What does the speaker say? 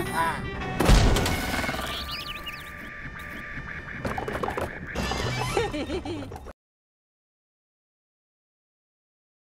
Hehehehe ah.